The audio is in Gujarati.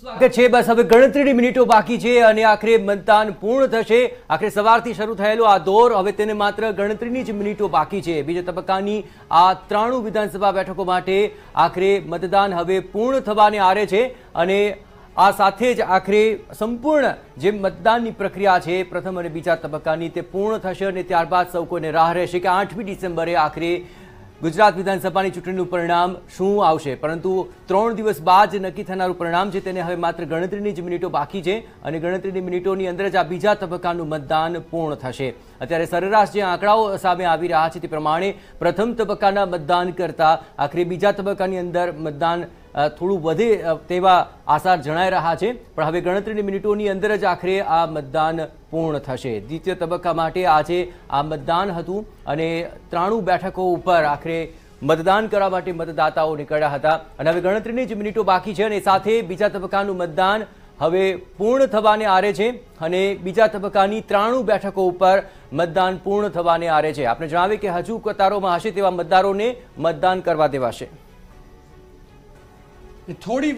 સ્વાગત છે. બસ, હવે ગણતરીની મિનિટો બાકી છે અને આખરે મતદાન પૂર્ણ થશે. આખરે સવારથી શરૂ થયેલો આ દોર, હવે તેને માત્ર ગણતરીની જ મિનિટો બાકી છે. બીજા તબક્કાની આ ત્રાણું વિધાનસભા બેઠકો માટે આખરે મતદાન હવે પૂર્ણ થવાને આરે છે અને આ સાથે જ આખરે સંપૂર્ણ જે મતદાનની પ્રક્રિયા છે, પ્રથમ અને બીજા તબક્કાની તે પૂર્ણ થશે અને ત્યારબાદ સૌ કોઈને રાહ રહેશે કે આઠમી ડિસેમ્બરે આખરે ગુજરાત વિધાનસભાની ચૂંટણીનું પરિણામ શું આવશે? પરંતુ ત્રણ દિવસ બાદ જે નક્કી થનારું પરિણામ છે તેને હવે માત્ર ગણતરીની જ મિનિટો બાકી છે અને ગણતરીની મિનિટોની અંદર જ આ બીજા તબક્કાનું મતદાન પૂર્ણ થશે. અત્યારે સરેરાશ જે આંકડાઓ સામે આવી રહ્યા છે તે પ્રમાણે પ્રથમ તબક્કાના મતદાન કરતાં આખરે બીજા તબક્કાની અંદર મતદાન થોડું વધે તેવા આસાર જણાઈ રહ્યા છે. પણ હવે ગણતરીની મિનિટોની અંદર જ આખરે આ મતદાન પૂર્ણ થશે. દ્વિતીય તબક્કા માટે આજે આ મતદાન હતું અને ત્રાણું બેઠકો ઉપર આખરે મતદાન કરવા માટે મતદાતાઓ નીકળ્યા હતા. અને હવે ગણતરીની જ મિનિટો બાકી છે અને સાથે બીજા તબક્કાનું મતદાન હવે પૂર્ણ થવાને આરે છે અને બીજા તબક્કાની ત્રાણું બેઠકો ઉપર મતદાન પૂર્ણ થવાને આરે છે. આપણે જણાવીએ કે હજુ કતારોમાં હશે તેવા મતદારોને મતદાન કરવા દેવાશે. થોડી